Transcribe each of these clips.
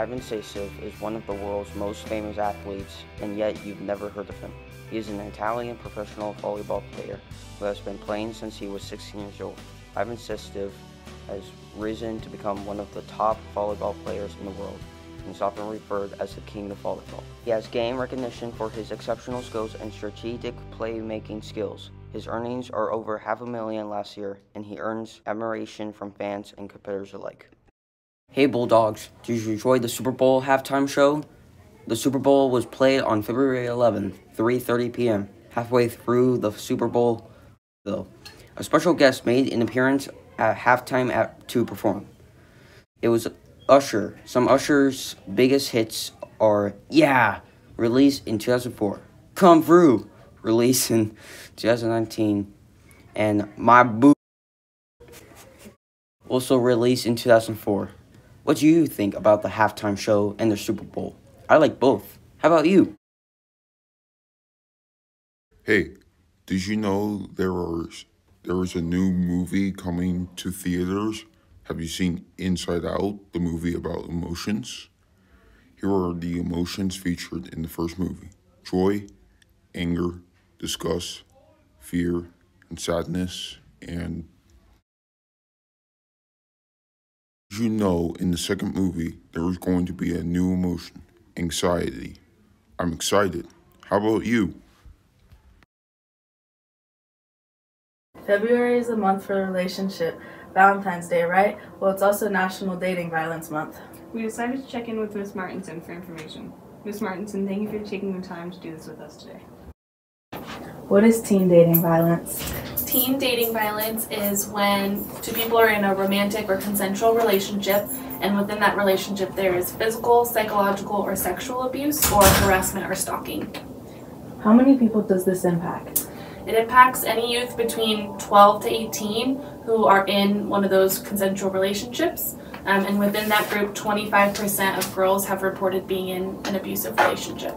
Ivan Zaytsev is one of the world's most famous athletes, and yet you've never heard of him. He is an Italian professional volleyball player who has been playing since he was 16 years old. Ivan Zaytsev has risen to become one of the top volleyball players in the world and is often referred as the king of volleyball. He has gained recognition for his exceptional skills and strategic playmaking skills. His earnings are over half a million last year, and he earns admiration from fans and competitors alike. Hey Bulldogs, did you enjoy the Super Bowl halftime show? The Super Bowl was played on February 11th, 3:30 p.m. Halfway through the Super Bowl, though, a special guest made an appearance at halftime at, to perform. It was Usher. Some Usher's biggest hits are Yeah, released in 2004, Come Through, released in 2019, and My Boo, also released in 2004. What do you think about the halftime show and the Super Bowl? I like both. How about you? Hey, did you know there are there is a new movie coming to theaters? Have you seen Inside Out, the movie about emotions? Here are the emotions featured in the first movie joy, anger, disgust, fear, and sadness. And you know, in the second movie, there is going to be a new emotion anxiety. I'm excited. How about you? February is a month for relationship. Valentine's Day, right? Well, it's also National Dating Violence Month. We decided to check in with Ms. Martinson for information. Ms. Martinson, thank you for taking the time to do this with us today. What is teen dating violence? Teen dating violence is when two people are in a romantic or consensual relationship, and within that relationship, there is physical, psychological, or sexual abuse, or harassment or stalking. How many people does this impact? It impacts any youth between 12 to 18 who are in one of those consensual relationships. Um, and within that group, 25% of girls have reported being in an abusive relationship.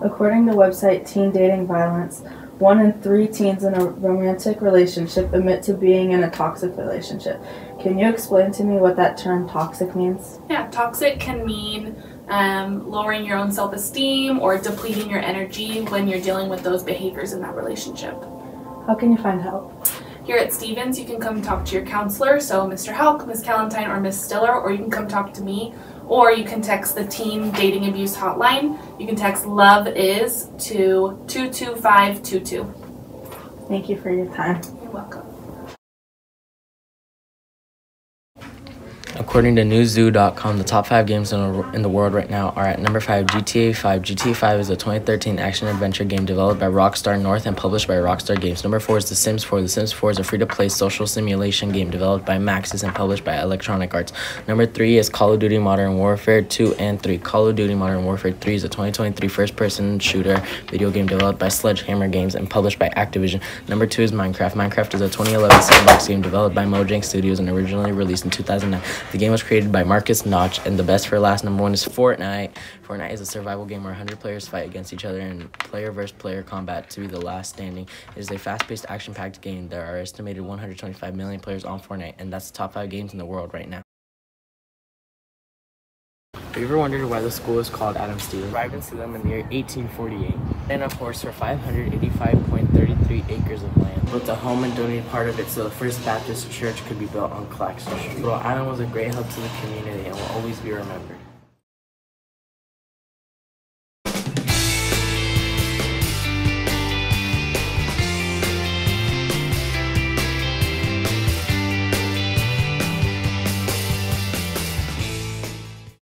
According to website Teen Dating Violence, one in three teens in a romantic relationship admit to being in a toxic relationship. Can you explain to me what that term toxic means? Yeah, toxic can mean um, lowering your own self esteem or depleting your energy when you're dealing with those behaviors in that relationship. How can you find help? Here at Stephens, you can come talk to your counselor, so Mr. Halk, Ms. Callentine, or Ms. Stiller, or you can come talk to me, or you can text the Teen Dating Abuse Hotline. You can text Love Is to 22522. Thank you for your time. You're welcome. According to newzoo.com, the top five games in, a, in the world right now are at number five, GTA 5. GTA 5 is a 2013 action adventure game developed by Rockstar North and published by Rockstar Games. Number four is The Sims 4. The Sims 4 is a free to play social simulation game developed by Maxis and published by Electronic Arts. Number three is Call of Duty Modern Warfare 2 and 3. Call of Duty Modern Warfare 3 is a 2023 first person shooter video game developed by Sledgehammer Games and published by Activision. Number two is Minecraft. Minecraft is a 2011 sandbox game developed by Mojang Studios and originally released in 2009. The game was created by Markus Notch, and the best for last number one is Fortnite. Fortnite is a survival game where 100 players fight against each other in player versus player combat to be the last standing. It is a fast paced, action packed game. There are estimated 125 million players on Fortnite, and that's the top five games in the world right now. Have you ever wondered why the school is called Adam Stephens? Arrived in Salem in the year 1848. And of course, for 585.33 acres of land. Built a home and donated part of it so the First Baptist Church could be built on Claxton Street. Well, Adam was a great help to the community and will always be remembered.